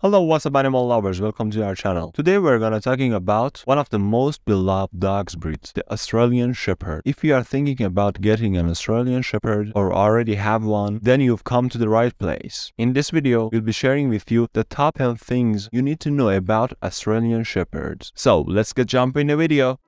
Hello, what's up animal lovers? Welcome to our channel. Today we're gonna talking about one of the most beloved dogs breeds, the Australian Shepherd. If you are thinking about getting an Australian Shepherd or already have one, then you've come to the right place. In this video, we'll be sharing with you the top 10 things you need to know about Australian Shepherds. So let's get jump in the video.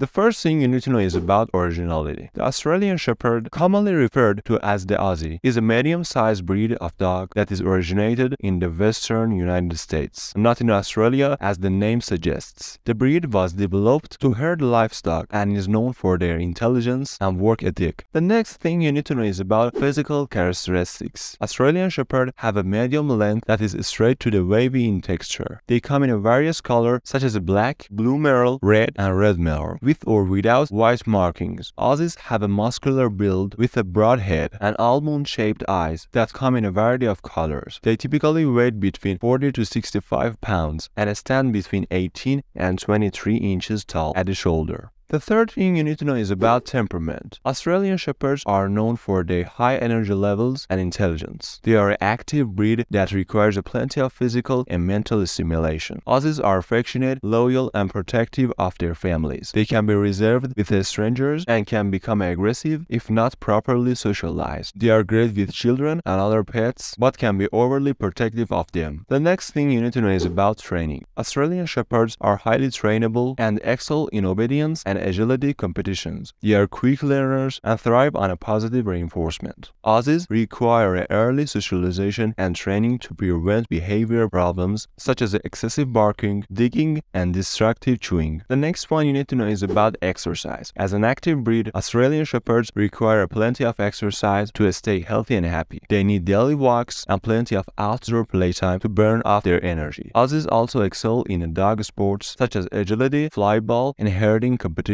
The first thing you need to know is about originality. The Australian Shepherd, commonly referred to as the Aussie, is a medium-sized breed of dog that is originated in the western United States, not in Australia as the name suggests. The breed was developed to herd livestock and is known for their intelligence and work ethic. The next thing you need to know is about physical characteristics. Australian Shepherd have a medium length that is straight to the wavy in texture. They come in various colors such as black, blue merle, red, and red merle with or without white markings. Aussies have a muscular build with a broad head and almond-shaped eyes that come in a variety of colors. They typically weigh between 40 to 65 pounds and stand between 18 and 23 inches tall at the shoulder. The third thing you need to know is about temperament. Australian Shepherds are known for their high energy levels and intelligence. They are an active breed that requires a plenty of physical and mental stimulation. Aussies are affectionate, loyal, and protective of their families. They can be reserved with strangers and can become aggressive if not properly socialized. They are great with children and other pets, but can be overly protective of them. The next thing you need to know is about training. Australian Shepherds are highly trainable and excel in obedience and agility competitions. They are quick learners and thrive on a positive reinforcement. Aussies require early socialization and training to prevent behavior problems such as excessive barking, digging, and destructive chewing. The next one you need to know is about exercise. As an active breed, Australian Shepherds require plenty of exercise to stay healthy and happy. They need daily walks and plenty of outdoor playtime to burn off their energy. Aussies also excel in dog sports such as agility, flyball, and herding competitions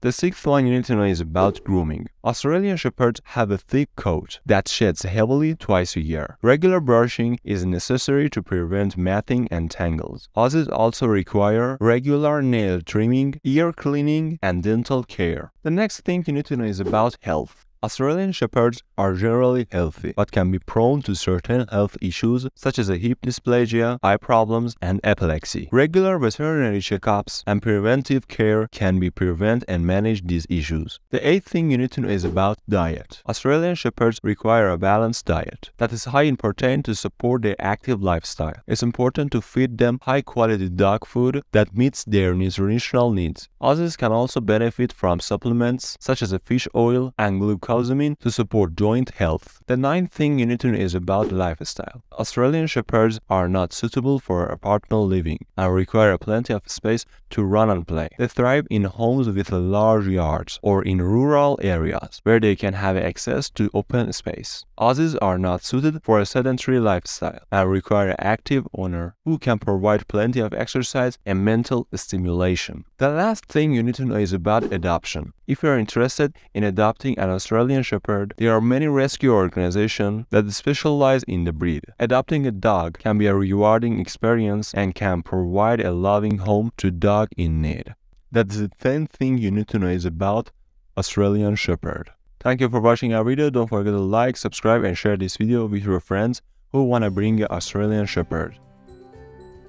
the sixth one you need to know is about grooming. Australian Shepherds have a thick coat that sheds heavily twice a year. Regular brushing is necessary to prevent matting and tangles. Aussies also require regular nail trimming, ear cleaning, and dental care. The next thing you need to know is about health. Australian Shepherds are generally healthy, but can be prone to certain health issues such as a hip dysplasia, eye problems, and epilepsy. Regular veterinary checkups and preventive care can be prevent and manage these issues. The eighth thing you need to know is about diet. Australian Shepherds require a balanced diet that is high in protein to support their active lifestyle. It's important to feed them high-quality dog food that meets their nutritional needs. Aussies can also benefit from supplements such as fish oil and glucosamine to support joint health. The ninth thing you need to know is about lifestyle. Australian Shepherds are not suitable for apartment living and require plenty of space to run and play. They thrive in homes with large yards or in rural areas where they can have access to open space. Aussies are not suited for a sedentary lifestyle and require an active owner who can provide plenty of exercise and mental stimulation. The last thing you need to know is about adoption. If you are interested in adopting an Australian Shepherd, there are many rescue organizations that specialize in the breed. Adopting a dog can be a rewarding experience and can provide a loving home to dog in need. That's the 10th thing you need to know is about Australian Shepherd. Thank you for watching our video. Don't forget to like, subscribe and share this video with your friends who want to bring an Australian Shepherd.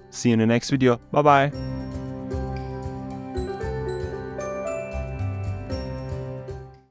See you in the next video. Bye bye.